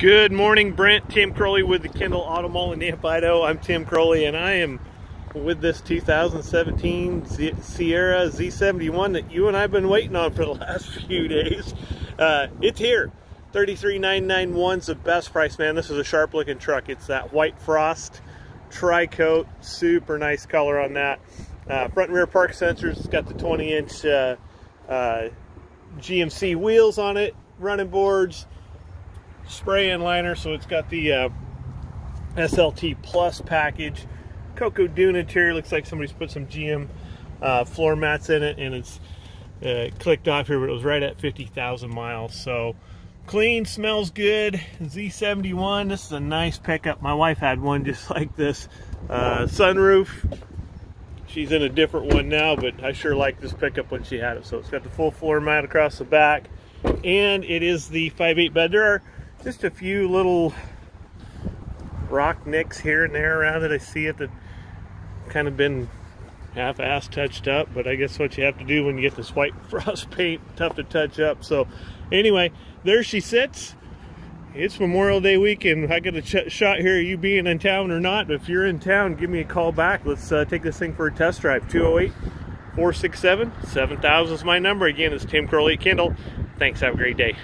Good morning, Brent. Tim Crowley with the Kendall Auto Mall in Nampa, Idaho. I'm Tim Crowley, and I am with this 2017 Z Sierra Z71 that you and I have been waiting on for the last few days. Uh, it's here. 33991 is the best price, man. This is a sharp looking truck. It's that white frost tri-coat, super nice color on that. Uh, front and rear park sensors. It's got the 20 inch uh, uh GMC wheels on it, running boards spray and liner so it's got the uh, SLT Plus package. Cocoa Dune interior looks like somebody's put some GM uh, floor mats in it and it's uh, clicked off here but it was right at 50,000 miles. So clean smells good. Z71 this is a nice pickup. My wife had one just like this uh, sunroof. She's in a different one now but I sure like this pickup when she had it. So it's got the full floor mat across the back and it is the 5.8 bed. There are just a few little rock nicks here and there around it. I see it that kind of been half-ass touched up, but I guess what you have to do when you get this white frost paint, tough to touch up. So anyway, there she sits. It's Memorial Day weekend. I got a shot here you being in town or not. If you're in town, give me a call back. Let's uh, take this thing for a test drive. 208 467 7000 is my number. Again, it's Tim Crowley Kendall. Thanks. Have a great day.